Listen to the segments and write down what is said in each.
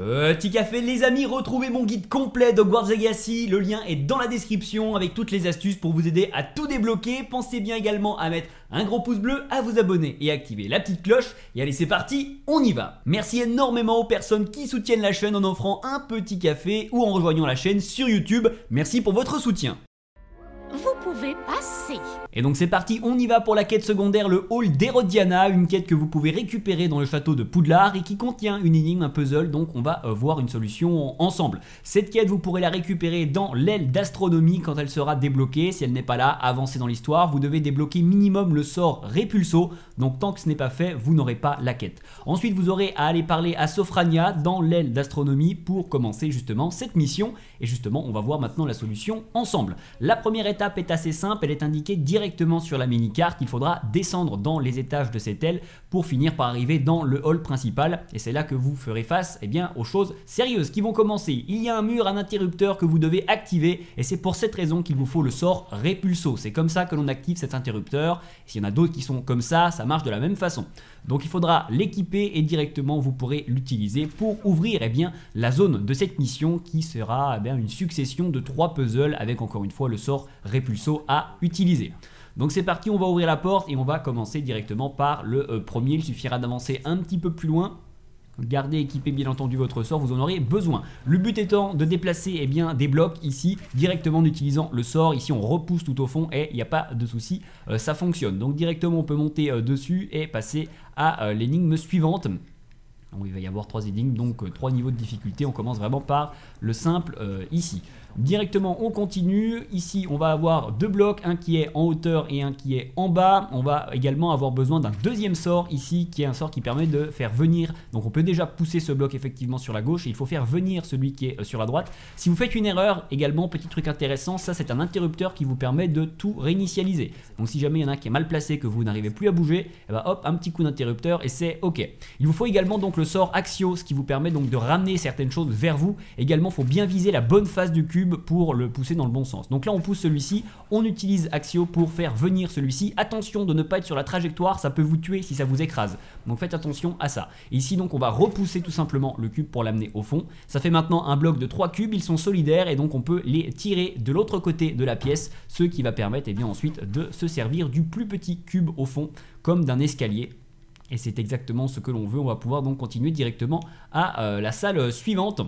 Petit café les amis, retrouvez mon guide complet d'Hogwarts Legacy, le lien est dans la description avec toutes les astuces pour vous aider à tout débloquer. Pensez bien également à mettre un gros pouce bleu, à vous abonner et activer la petite cloche. Et allez c'est parti, on y va Merci énormément aux personnes qui soutiennent la chaîne en offrant un petit café ou en rejoignant la chaîne sur YouTube. Merci pour votre soutien pouvez passer. Et donc c'est parti, on y va pour la quête secondaire, le hall d'Herodiana, une quête que vous pouvez récupérer dans le château de Poudlard et qui contient une énigme, un puzzle, donc on va euh, voir une solution ensemble. Cette quête, vous pourrez la récupérer dans l'aile d'astronomie quand elle sera débloquée. Si elle n'est pas là, avancez dans l'histoire, vous devez débloquer minimum le sort Répulso, donc tant que ce n'est pas fait, vous n'aurez pas la quête. Ensuite, vous aurez à aller parler à Sofrania dans l'aile d'astronomie pour commencer justement cette mission. Et justement, on va voir maintenant la solution ensemble. La première étape est assez simple, elle est indiquée directement sur la mini-carte. Il faudra descendre dans les étages de cette aile pour finir par arriver dans le hall principal. Et c'est là que vous ferez face eh bien, aux choses sérieuses qui vont commencer. Il y a un mur, un interrupteur que vous devez activer et c'est pour cette raison qu'il vous faut le sort Répulso. C'est comme ça que l'on active cet interrupteur. S'il y en a d'autres qui sont comme ça, ça marche de la même façon. Donc il faudra l'équiper et directement vous pourrez l'utiliser pour ouvrir eh bien, la zone de cette mission qui sera eh bien, une succession de trois puzzles avec encore une fois le sort Répulso à utiliser. Donc c'est parti, on va ouvrir la porte et on va commencer directement par le euh, premier. Il suffira d'avancer un petit peu plus loin Gardez équipé bien entendu votre sort, vous en aurez besoin. Le but étant de déplacer eh bien, des blocs ici directement en utilisant le sort. Ici on repousse tout au fond et il n'y a pas de souci, euh, ça fonctionne. Donc directement on peut monter euh, dessus et passer à l'énigme suivante. Il va y avoir trois énigmes, donc trois niveaux de difficulté. On commence vraiment par le simple ici. Directement, on continue. Ici, on va avoir deux blocs, un qui est en hauteur et un qui est en bas. On va également avoir besoin d'un deuxième sort ici, qui est un sort qui permet de faire venir. Donc on peut déjà pousser ce bloc effectivement sur la gauche il faut faire venir celui qui est euh, sur la droite. Si vous faites une erreur, également, petit truc intéressant, ça c'est un interrupteur qui vous permet de tout réinitialiser. Donc si jamais il y en a qui est mal placé, que vous n'arrivez plus à bouger, et eh ben, hop, un petit coup d'interrupteur et c'est ok. Il vous faut également donc le sort Axio, ce qui vous permet donc de ramener certaines choses vers vous. Également, faut bien viser la bonne face du cube pour le pousser dans le bon sens. Donc là on pousse celui-ci, on utilise Axio pour faire venir celui-ci. Attention de ne pas être sur la trajectoire, ça peut vous tuer si ça vous écrase. Donc faites attention à ça. Ici donc on va repousser tout simplement le cube pour l'amener au fond. Ça fait maintenant un bloc de 3 cubes, ils sont solidaires et donc on peut les tirer de l'autre côté de la pièce, ce qui va permettre et eh bien, ensuite de se servir du plus petit cube au fond comme d'un escalier et c'est exactement ce que l'on veut. On va pouvoir donc continuer directement à euh, la salle suivante.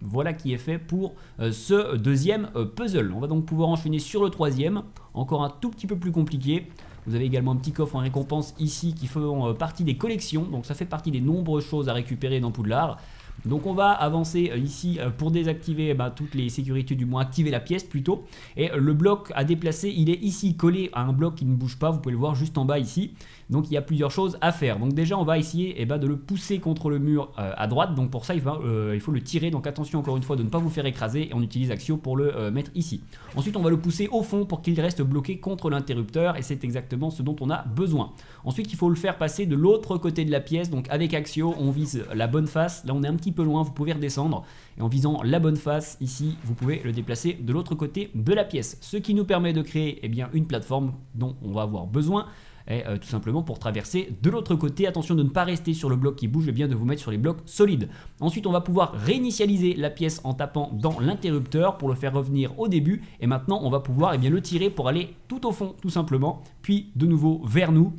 Voilà qui est fait pour euh, ce deuxième euh, puzzle. On va donc pouvoir enchaîner sur le troisième, encore un tout petit peu plus compliqué. Vous avez également un petit coffre en récompense ici qui font euh, partie des collections, donc ça fait partie des nombreuses choses à récupérer dans Poudlard. Donc on va avancer ici pour désactiver bah, toutes les sécurités, du moins activer la pièce plutôt. Et le bloc à déplacer, il est ici collé à un bloc qui ne bouge pas, vous pouvez le voir juste en bas ici. Donc il y a plusieurs choses à faire. Donc déjà on va essayer eh ben, de le pousser contre le mur euh, à droite. Donc pour ça il, euh, faut le tirer. Donc attention encore une fois de ne pas vous faire écraser. Et on utilise Axio pour le euh, mettre ici. Ensuite on va le pousser au fond pour qu'il reste bloqué contre l'interrupteur. Et c'est exactement ce dont on a besoin. Ensuite il faut le faire passer de l'autre côté de la pièce. Donc avec Axio on vise la bonne face. Là on est un petit peu loin. Vous pouvez redescendre. Et en visant la bonne face ici vous pouvez le déplacer de l'autre côté de la pièce. Ce qui nous permet de créer eh bien, une plateforme dont on va avoir besoin et euh, tout simplement pour traverser de l'autre côté. Attention de ne pas rester sur le bloc qui bouge, mais bien de vous mettre sur les blocs solides. Ensuite, on va pouvoir réinitialiser la pièce en tapant dans l'interrupteur pour le faire revenir au début. Et maintenant, on va pouvoir eh bien, le tirer pour aller tout au fond, tout simplement, puis de nouveau vers nous.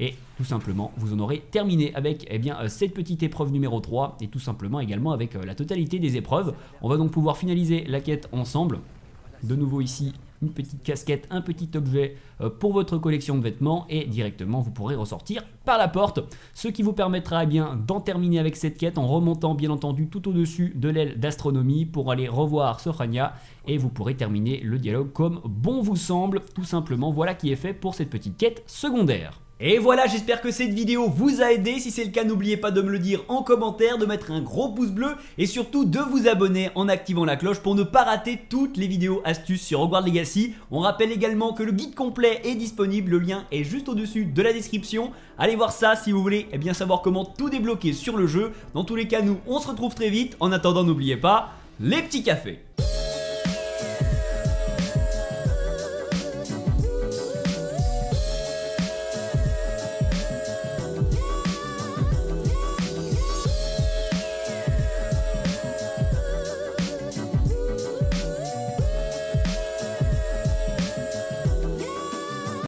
Et tout simplement, vous en aurez terminé avec eh bien, euh, cette petite épreuve numéro 3 et tout simplement également avec euh, la totalité des épreuves. On va donc pouvoir finaliser la quête ensemble. De nouveau ici, une petite casquette, un petit objet euh, pour votre collection de vêtements et directement vous pourrez ressortir par la porte. Ce qui vous permettra eh bien d'en terminer avec cette quête en remontant bien entendu tout au-dessus de l'aile d'astronomie pour aller revoir Sofrania et vous pourrez terminer le dialogue comme bon vous semble. Tout simplement, voilà qui est fait pour cette petite quête secondaire. Et voilà, j'espère que cette vidéo vous a aidé. Si c'est le cas, n'oubliez pas de me le dire en commentaire, de mettre un gros pouce bleu et surtout de vous abonner en activant la cloche pour ne pas rater toutes les vidéos astuces sur Hogwarts Legacy. On rappelle également que le guide complet est disponible, le lien est juste au-dessus de la description. Allez voir ça si vous voulez et eh bien savoir comment tout débloquer sur le jeu. Dans tous les cas, nous, on se retrouve très vite. En attendant, n'oubliez pas, les petits cafés